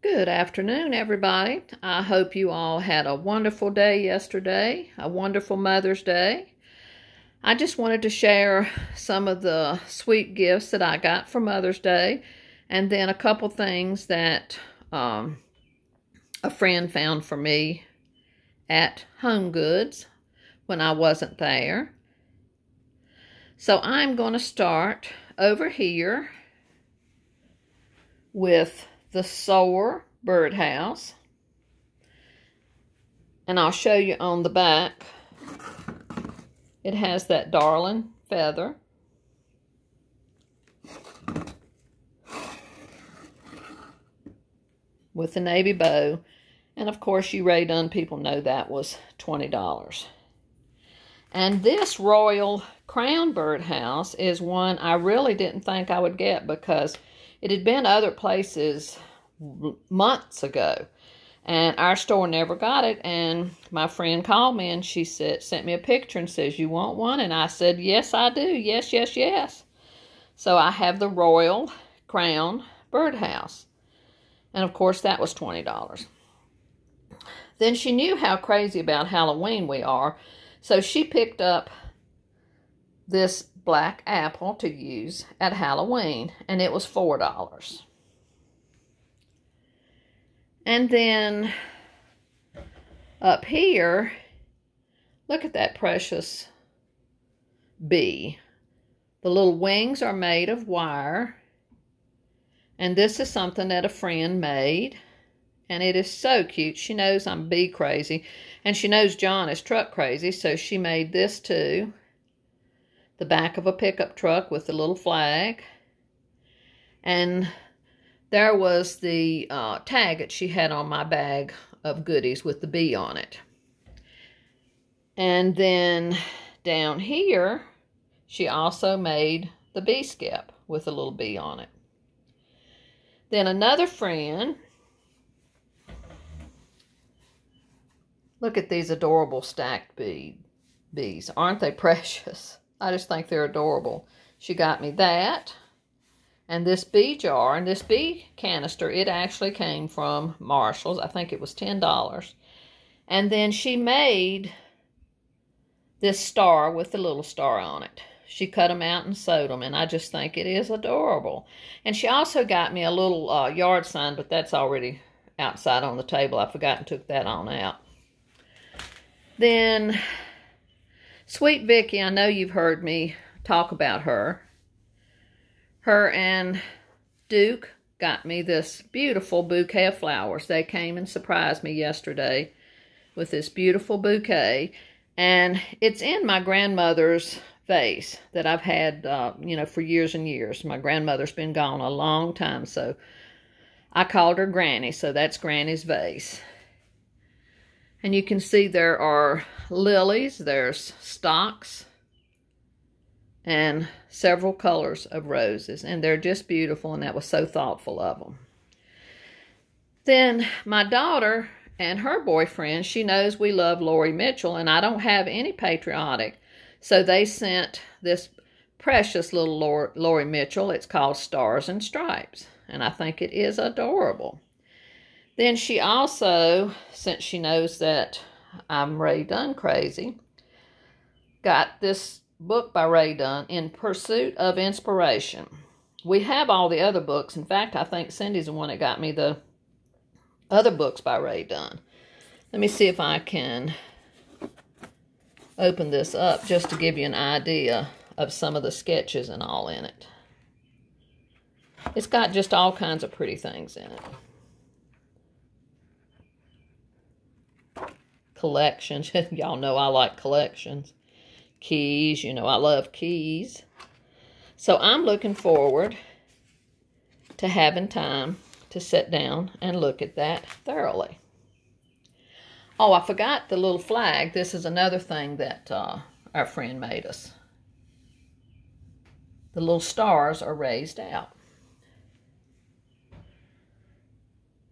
Good afternoon, everybody. I hope you all had a wonderful day yesterday, a wonderful Mother's Day. I just wanted to share some of the sweet gifts that I got for Mother's Day, and then a couple things that um, a friend found for me at Home Goods when I wasn't there. So I'm going to start over here with the Soar birdhouse. And I'll show you on the back. It has that darling feather. With the navy bow. And of course, you Rae Dunn people know that was $20. And this Royal Crown Birdhouse is one I really didn't think I would get because it had been other places months ago. And our store never got it. And my friend called me and she said, sent me a picture and says, You want one? And I said, Yes, I do. Yes, yes, yes. So I have the Royal Crown Birdhouse. And of course, that was $20. Then she knew how crazy about Halloween we are. So she picked up this black apple to use at Halloween, and it was $4. And then up here, look at that precious bee. The little wings are made of wire. And this is something that a friend made. And it is so cute. She knows I'm bee crazy. And she knows John is truck crazy. So she made this too the back of a pickup truck with the little flag. And there was the uh, tag that she had on my bag of goodies with the bee on it. And then down here, she also made the bee skip with a little bee on it. Then another friend, look at these adorable stacked bee, bees. Aren't they precious? I just think they're adorable. She got me that. And this bee jar and this bee canister, it actually came from Marshall's. I think it was $10. And then she made this star with the little star on it. She cut them out and sewed them, and I just think it is adorable. And she also got me a little uh, yard sign, but that's already outside on the table. I forgot and took that on out. Then Sweet Vicky, I know you've heard me talk about her. Her and Duke got me this beautiful bouquet of flowers. They came and surprised me yesterday with this beautiful bouquet. And it's in my grandmother's vase that I've had, uh, you know, for years and years. My grandmother's been gone a long time, so I called her Granny, so that's Granny's vase. And you can see there are lilies, there's stocks, and several colors of roses. And they're just beautiful, and that was so thoughtful of them. Then my daughter and her boyfriend, she knows we love Lori Mitchell, and I don't have any patriotic. So they sent this precious little Lori Mitchell. It's called Stars and Stripes, and I think it is adorable. Then she also, since she knows that I'm Rae Dunn crazy, got this book by Rae Dunn, In Pursuit of Inspiration. We have all the other books. In fact, I think Cindy's the one that got me the other books by Rae Dunn. Let me see if I can open this up just to give you an idea of some of the sketches and all in it. It's got just all kinds of pretty things in it. Collections. Y'all know I like collections. Keys, you know I love keys. So I'm looking forward to having time to sit down and look at that thoroughly. Oh, I forgot the little flag. This is another thing that uh, our friend made us. The little stars are raised out.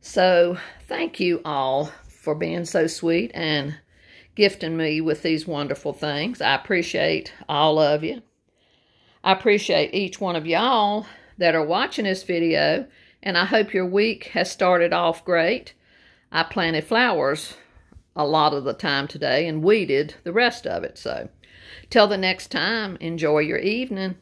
So thank you all for being so sweet and gifting me with these wonderful things. I appreciate all of you. I appreciate each one of y'all that are watching this video And I hope your week has started off great. I planted flowers a lot of the time today and weeded the rest of it. So till the next time, enjoy your evening.